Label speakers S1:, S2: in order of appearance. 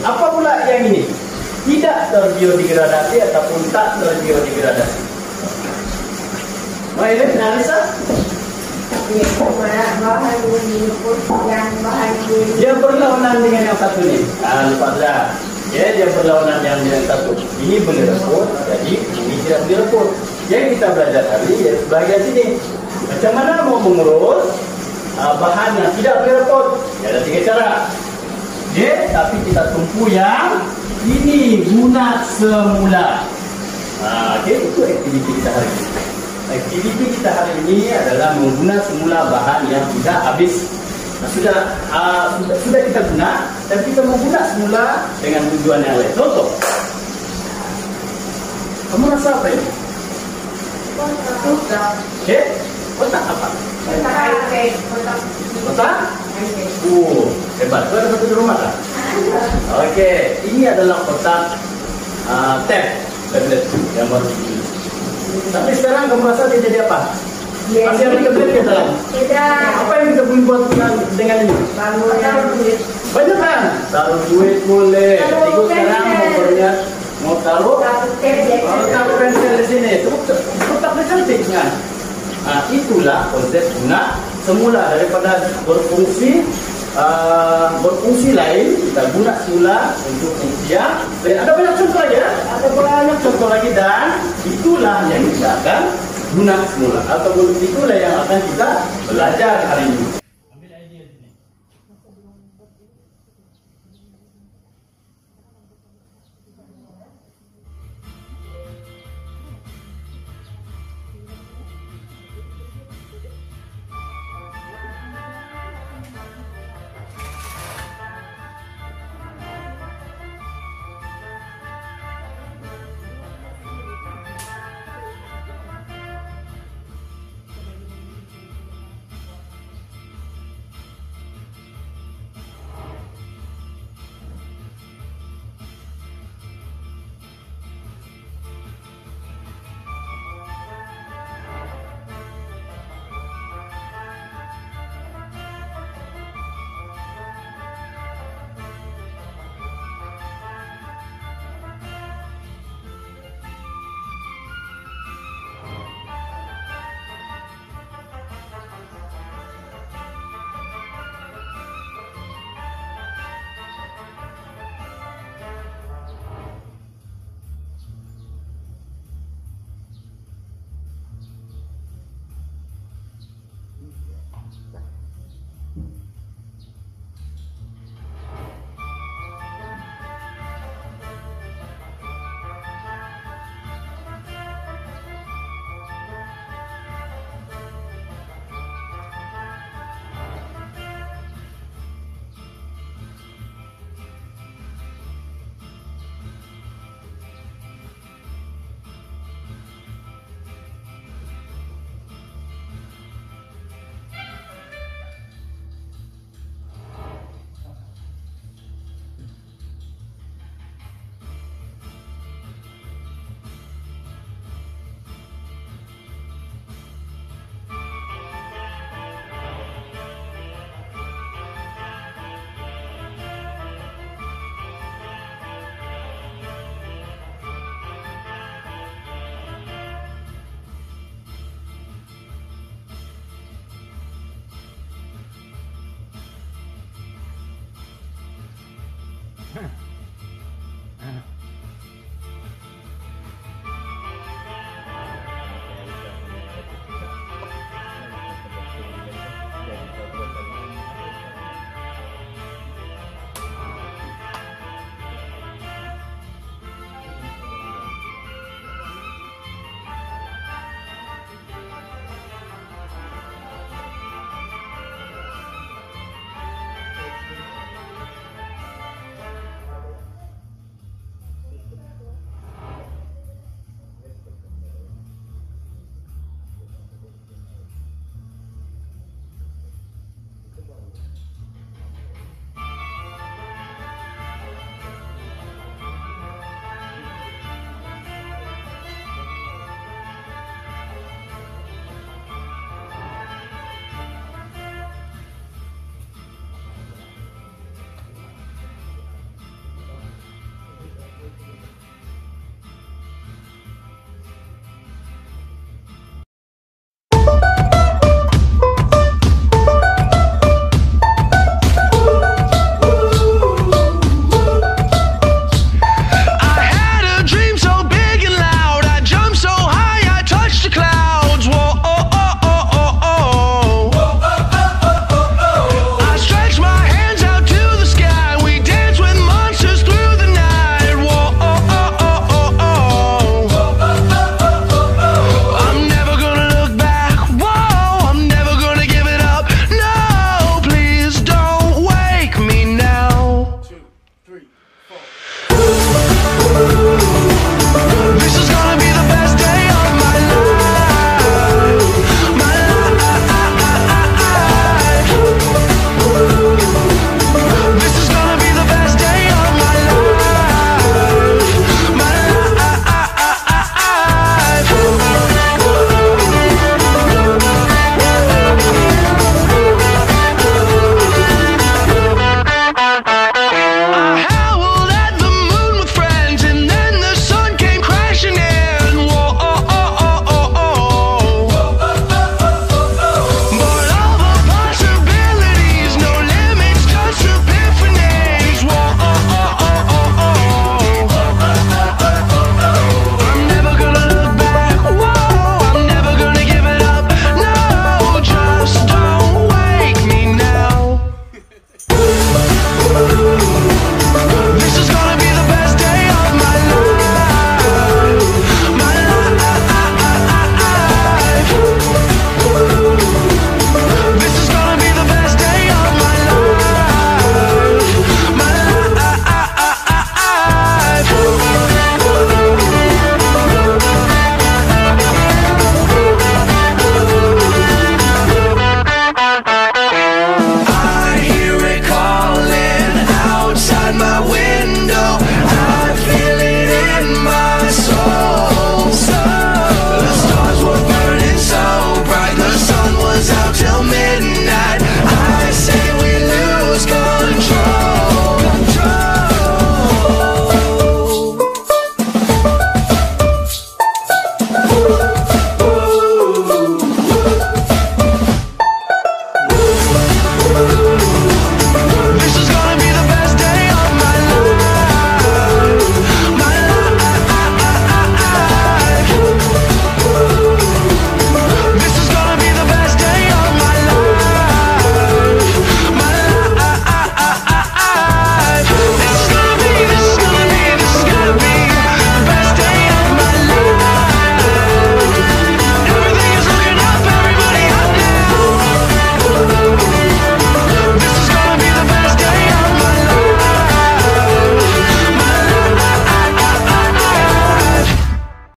S1: Apa pula yang ini? Tidak terbiodegradasi ataupun tak terbiodegradasi. Baik, analisa.
S2: bahan menyebut yang bahan
S1: Dia berlawanan dengan yang satu ni. Ah, lupa dah. Ya, dia berlawanan yang yang satu. Ini boleh repot, jadi ini tidak boleh repot. Yang kita belajar tadi ya sebahagian sini. Macam mana mau mengurus uh, bahan yang tidak boleh repot? Ya, ada tiga cara. Ya, tapi kita tumpu yang ini guna semula. Ah, okay, itu aktiviti kita hari ini. Aktiviti kita hari ini adalah mengguna semula bahan yang sudah habis Nah, sudah, uh, sudah sudah kita guna dan kita mau guna semula dengan tujuan yang lain. Contoh, kamu rasa apa ini?
S2: kotak
S1: Okey, kotak apa?
S2: kotak kotak
S1: Kotak? Oh, hebat. Kau ada satu di rumah tak? Okey, ini adalah kotak uh, tab tablet yang baru dibeli. Tapi sekarang kamu rasa dia jadi apa? Masih ada tablet ke dalam?
S2: tidak
S1: Apa yang kita boleh buat dengan, ini?
S2: bangun duit
S1: Banyak kan? Taruh duit boleh. Ikut sekarang mau berniat mau taruh
S2: tab
S1: taruh pensel di sini itu tetap cantik kan? Nah, itulah konsep guna semula daripada berfungsi uh, berfungsi lain kita guna semula untuk fungsi yang lain. Ada banyak contoh ya? Ada banyak contoh lagi dan itulah yang kita akan guna semula ataupun itulah yang akan kita belajar hari ini.